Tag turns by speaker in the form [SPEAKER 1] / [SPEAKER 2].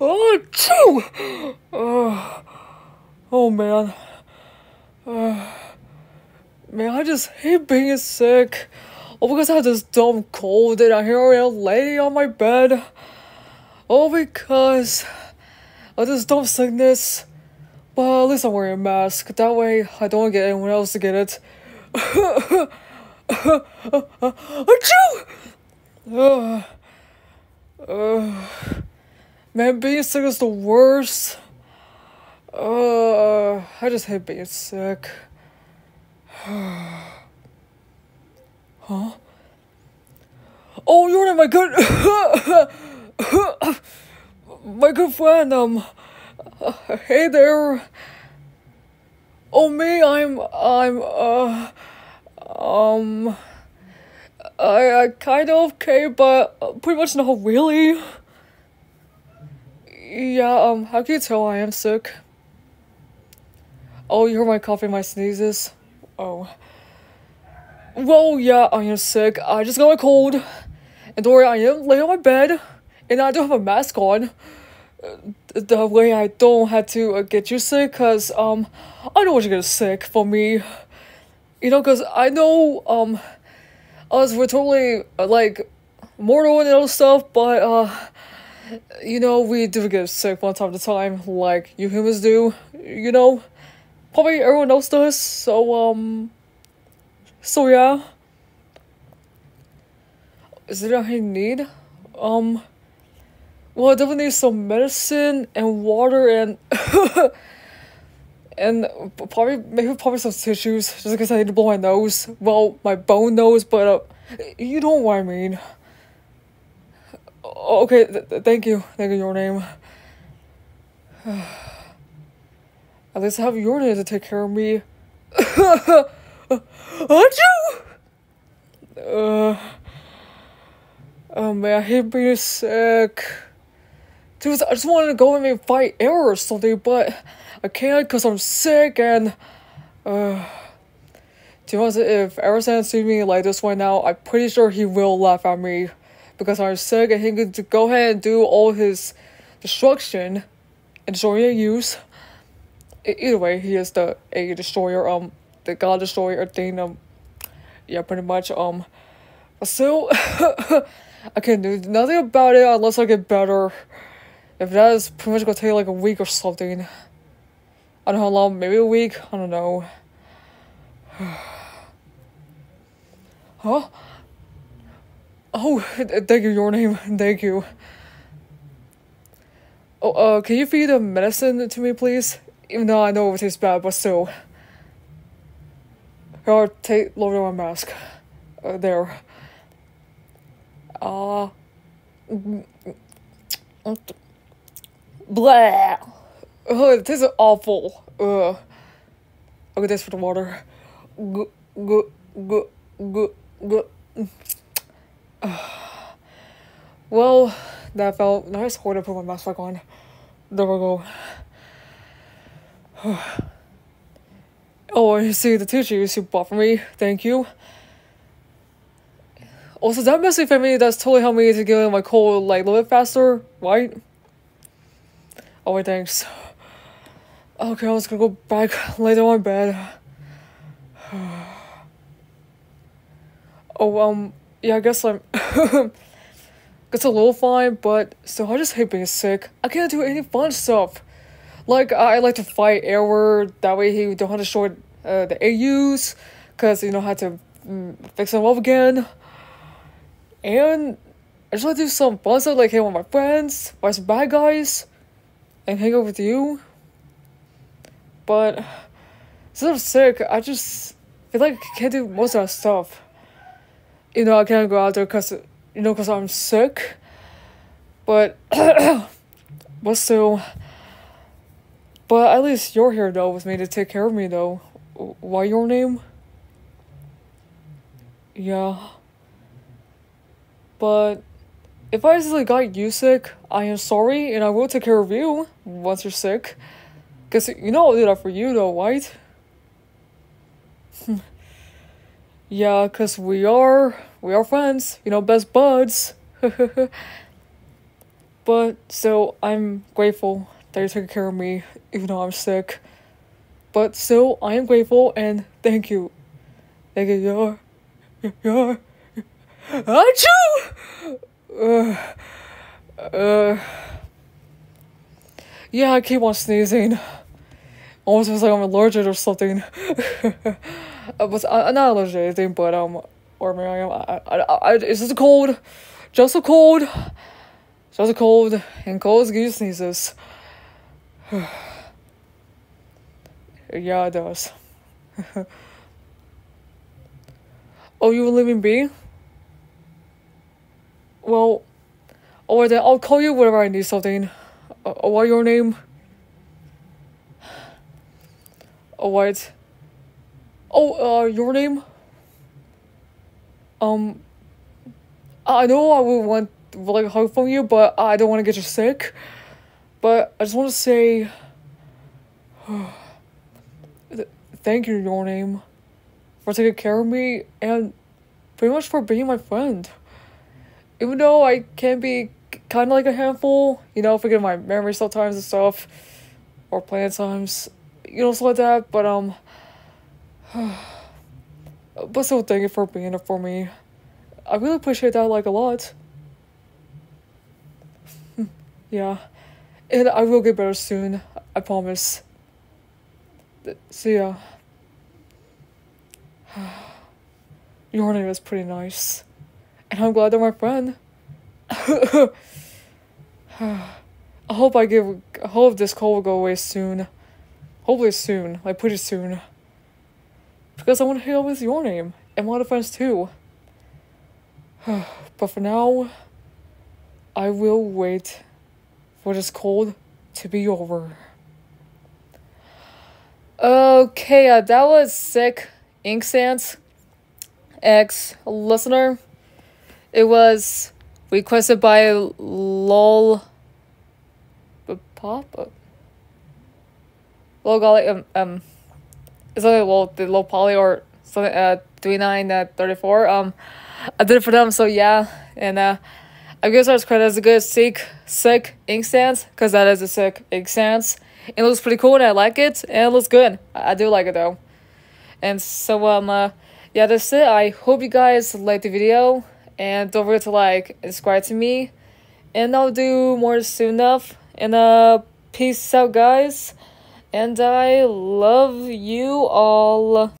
[SPEAKER 1] oh, chew! Oh, oh man. Uh, man, I just hate being sick. Oh, because I had this dumb cold and I hear a lady on my bed. Oh, because of this dumb sickness. But at least I'm wearing a mask. That way I don't get anyone else to get it. Achoo! Uh, uh, man, being sick is the worst. Uh, I just hate being sick. huh? Oh, you're my good, my good friend. Um, hey there. Oh, me. I'm. I'm. Uh. Um. I, I kind of okay, but pretty much not really. Yeah, um, how can you tell I am sick? Oh, you heard my cough and my sneezes? Oh. Well, yeah, I am sick. I just got a cold. And don't worry, I am laying on my bed. And I don't have a mask on. That way I don't have to uh, get you sick, because, um, I don't want you to get sick for me. You know, because I know, um, us we're totally uh, like mortal and all stuff, but uh, you know we do get sick one time a time, like you humans do. You know, probably everyone else does. So um, so yeah. Is there anything you need? Um. Well, I definitely need some medicine and water and and probably maybe probably some tissues just because I need to blow my nose. Well, my bone nose, but uh, you know what I mean. Okay, th th thank you, thank you. Your name. At least I have your name to take care of me. Achoo! Uh, oh man, I hate being sick. Dude, I just wanted to go and fight air or something, but I can't because I'm sick and uh to be honest, if Error Sans sees me like this right now, I'm pretty sure he will laugh at me because I'm sick and he can go ahead and do all his destruction and destroy use. Either way, he is the a destroyer, um, the god destroyer thing, um, yeah, pretty much, um, still, I can do nothing about it unless I get better. If that is pretty much gonna take like a week or something. I don't know how long, maybe a week, I don't know. huh? Oh, thank you, your name, thank you. Oh, uh, can you feed the medicine to me, please? Even though I know it tastes bad, but still. Here, take, lower my mask. Uh, there. Uh, blah. Oh, it tastes awful. Ugh. Okay, thanks for the water. Go, go, go, go, go. Well, that felt nice. Hold up, put my mask back on. There we go. oh, you see the tissues you bought for me. Thank you. Also, that messy family that's totally helped me to get my cold like a little bit faster, right? Oh wait, thanks. Okay, I was gonna go back, lay down on bed. oh, um, yeah, I guess I'm. It's a little fine, but still, I just hate being sick. I can't do any fun stuff. Like, I like to fight Error, that way he don't have to short uh, the AUs, because, you know, how to mm, fix them up again. And I just want to do some fun stuff, like hang with my friends, fight some bad guys, and hang out with you. But since I'm sick, I just feel like I can't do most of that stuff. You know, I can't go out there because, you know, because I'm sick. But, but still, but at least you're here though with me to take care of me though. Why your name? Yeah. But if I actually got you sick, I am sorry and I will take care of you once you're sick. Cause you know I'll do that for you though, right? yeah, cause we are we are friends, you know, best buds. but so I'm grateful that you're taking care of me even though I'm sick. But still, I am grateful and thank you. Thank you, you're, you're, achoo! Uh, uh, yeah, I keep on sneezing. Almost feels like I'm allergic or something. but I'm not allergic to anything, but um, or maybe I am. I, I, I, it's just a cold, just a cold, just a cold, and colds give you sneezes. yeah, it does. oh, you a living being? Well, or then I'll call you whenever I need something. Uh, what your name? Oh, what? Oh, uh, your name? Um, I know I would want like hug from you, but I don't want to get you sick. But I just want to say, thank you, your name, for taking care of me and pretty much for being my friend. Even though I can be kind of like a handful, you know, forget my memory sometimes and stuff, or playing times, you know, stuff like that. But um, but still, thank you for being there for me. I really appreciate that like a lot. yeah, and I will get better soon. I promise. See ya. Your name is pretty nice. And I'm glad they're my friend. I hope I give. I hope this cold will go away soon. Hopefully soon, like pretty soon. Because I want to hang out with your name and my other friends too. but for now, I will wait for this cold to be over. Okay, uh, that was sick. Ink Sans X listener. It was requested by lol pop? Lol golly um um it's like well the low poly or something uh 39 uh 34 um i did it for them so yeah and uh i guess I was credit as a good sick sick ink stance because that is a sick Ink Sans. It looks pretty cool and i like it and it looks good. I, I do like it though. And so um uh yeah that's it. I hope you guys liked the video and don't forget to like and subscribe to me. And i'll do more soon enough. And uh peace out guys. And i love you all